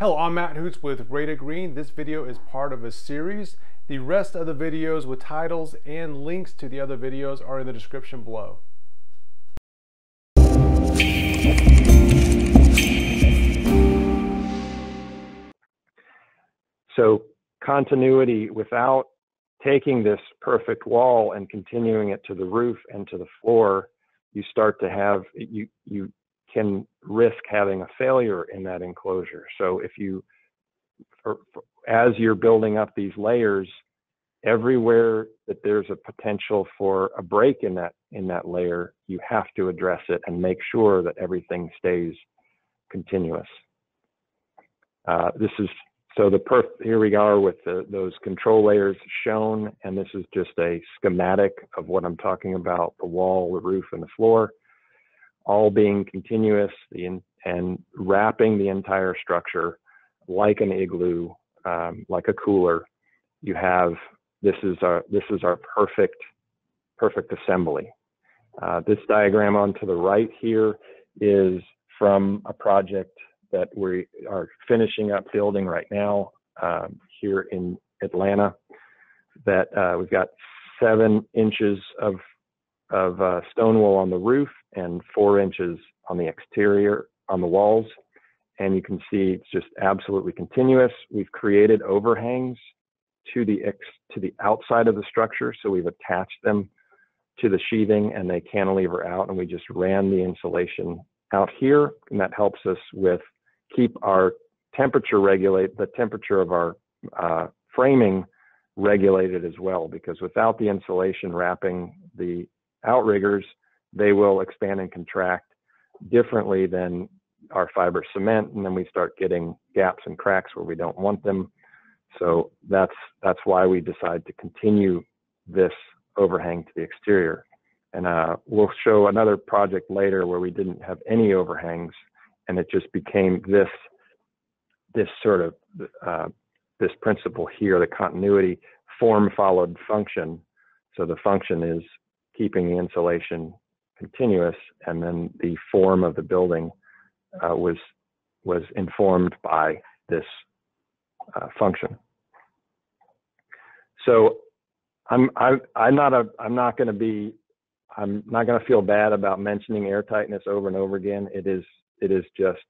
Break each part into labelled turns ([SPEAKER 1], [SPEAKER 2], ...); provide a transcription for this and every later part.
[SPEAKER 1] Hello, I'm Matt Hoots with Rate It Green. This video is part of a series. The rest of the videos with titles and links to the other videos are in the description below.
[SPEAKER 2] So continuity without taking this perfect wall and continuing it to the roof and to the floor, you start to have you you can risk having a failure in that enclosure. So if you for, for, as you're building up these layers, everywhere that there's a potential for a break in that in that layer, you have to address it and make sure that everything stays continuous. Uh, this is so the perf, here we are with the, those control layers shown, and this is just a schematic of what I'm talking about, the wall, the roof, and the floor, all being continuous and wrapping the entire structure like an igloo, um, like a cooler. You have, this is our, this is our perfect, perfect assembly. Uh, this diagram on to the right here is from a project that we are finishing up building right now um, here in Atlanta. That uh, we've got seven inches of of uh, stone wool on the roof and four inches on the exterior on the walls. And you can see it's just absolutely continuous. We've created overhangs to the ex to the outside of the structure, so we've attached them to the sheathing and they cantilever out, and we just ran the insulation out here, and that helps us with keep our temperature regulate the temperature of our uh, framing regulated as well because without the insulation wrapping the outriggers they will expand and contract differently than our fiber cement and then we start getting gaps and cracks where we don't want them so that's that's why we decide to continue this overhang to the exterior and uh, we'll show another project later where we didn't have any overhangs and it just became this this sort of uh, this principle here, the continuity form followed function. So the function is keeping the insulation continuous, and then the form of the building uh, was was informed by this uh, function. So I'm I, I'm not a I'm not going to be I'm not going to feel bad about mentioning airtightness over and over again. It is it is just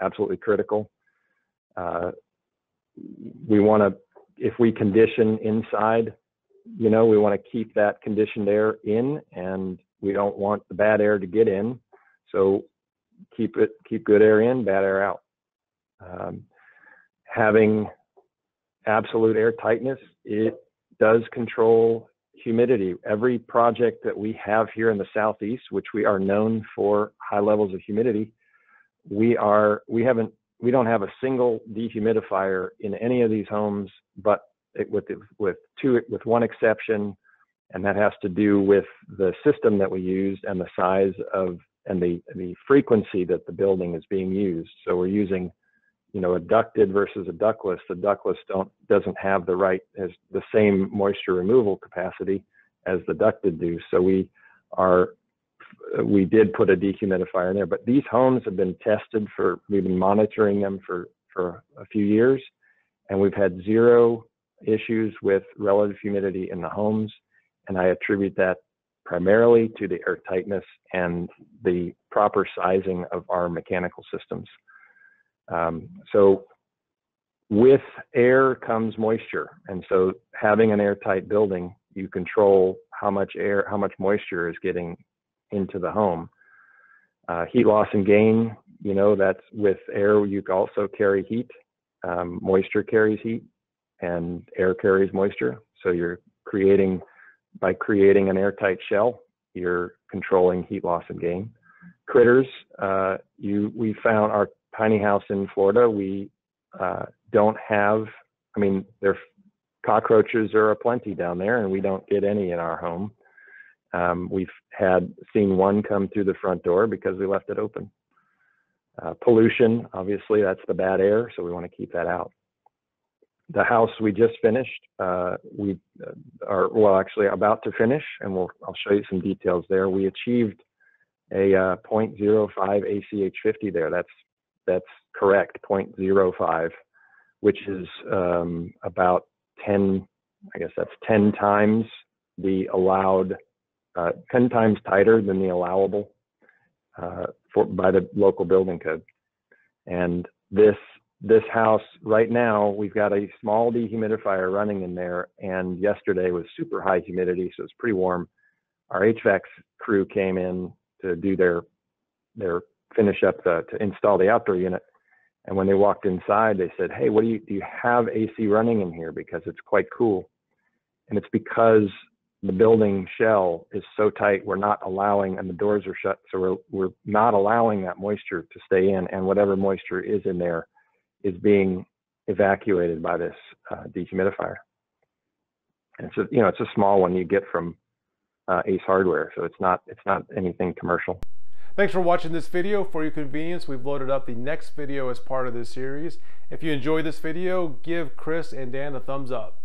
[SPEAKER 2] absolutely critical. Uh, we want to, if we condition inside, you know, we want to keep that conditioned air in, and we don't want the bad air to get in. So keep it, keep good air in, bad air out. Um, having absolute air tightness, it does control humidity. Every project that we have here in the southeast, which we are known for high levels of humidity, we are we haven't we don't have a single dehumidifier in any of these homes, but it, with with two with one exception, and that has to do with the system that we use and the size of and the the frequency that the building is being used. So we're using, you know, a ducted versus a ductless. The ductless don't doesn't have the right as the same moisture removal capacity as the ducted do. So we are we did put a dehumidifier in there, but these homes have been tested for, we've been monitoring them for, for a few years, and we've had zero issues with relative humidity in the homes. And I attribute that primarily to the air tightness and the proper sizing of our mechanical systems. Um, so with air comes moisture. And so having an airtight building, you control how much air, how much moisture is getting into the home. Uh, heat loss and gain, you know, that's with air, you also carry heat. Um, moisture carries heat and air carries moisture. So you're creating, by creating an airtight shell, you're controlling heat loss and gain. Critters, uh, you, we found our tiny house in Florida, we uh, don't have, I mean, there cockroaches are aplenty down there and we don't get any in our home. Um, we've had seen one come through the front door because we left it open. Uh, pollution, obviously, that's the bad air, so we want to keep that out. The house we just finished, uh, we uh, are well, actually about to finish, and we'll I'll show you some details there. We achieved a uh, 0.05 ACH50 there. That's that's correct, 0.05, which is um, about 10, I guess that's 10 times the allowed, uh, 10 times tighter than the allowable uh, for, by the local building code. And this this house right now we've got a small dehumidifier running in there and yesterday was super high humidity so it's pretty warm. Our hvac crew came in to do their their finish up the to install the outdoor unit. And when they walked inside they said hey what do you do you have ac running in here? Because it's quite cool. And it's because the building shell is so tight we're not allowing and the doors are shut so we're we're not allowing that moisture to stay in and whatever moisture is in there is being evacuated by this uh, dehumidifier. And a, you know, it's a small one you get from uh, Ace Hardware, so it's not it's not anything commercial.
[SPEAKER 1] Thanks for watching this video. For your convenience, we've loaded up the next video as part of this series. If you enjoyed this video, give Chris and Dan a thumbs up.